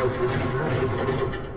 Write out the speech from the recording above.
A ver